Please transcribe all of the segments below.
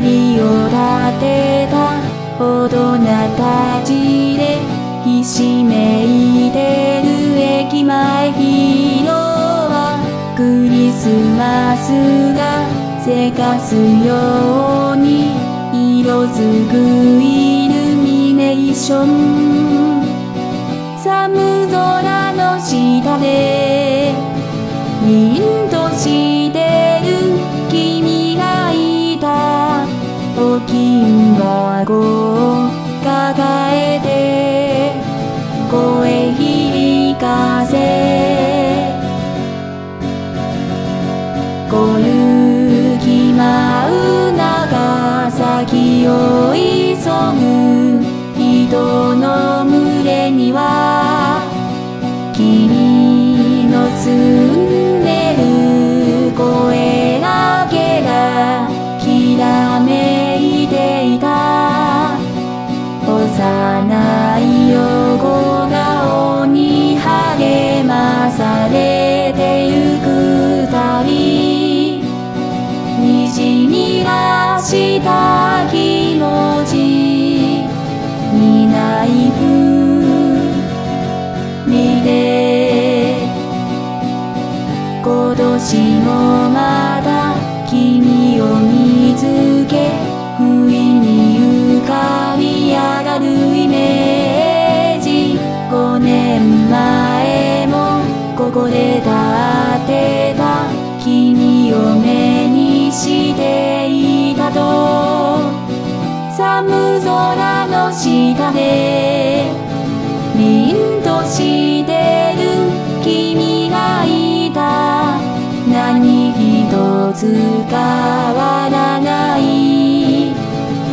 にを立てた。大人たちでひしめいてる駅前広はクリスマスがせかすように色づくイルミネーション。 하고. 今年もまた君を見つけ不意に浮かび上がるイメージ。5年前もここで立ってた君を目にしていたと。寒空の下で凛として一つ変わらない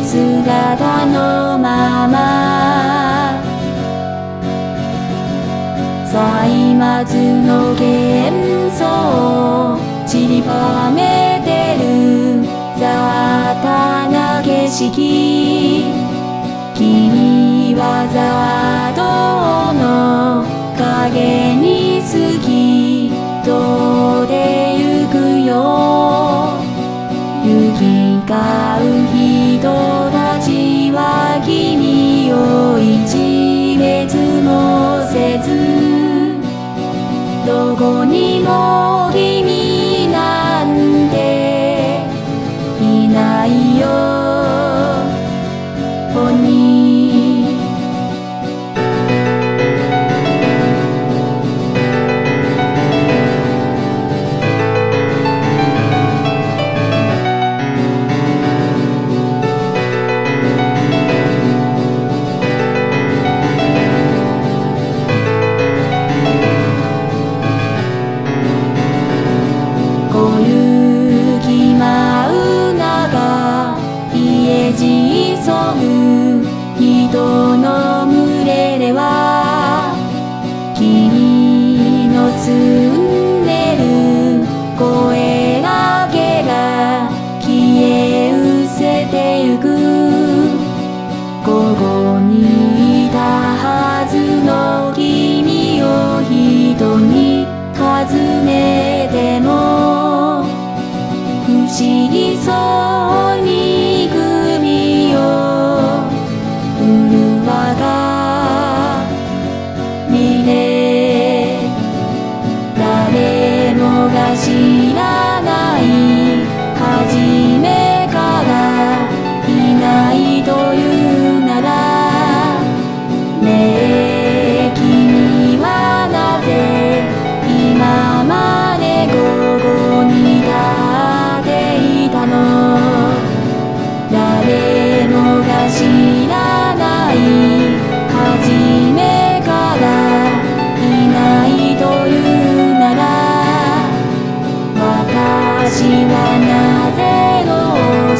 姿のまま歳末の幻想散りばめてる雑多な景色君はざわ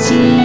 心。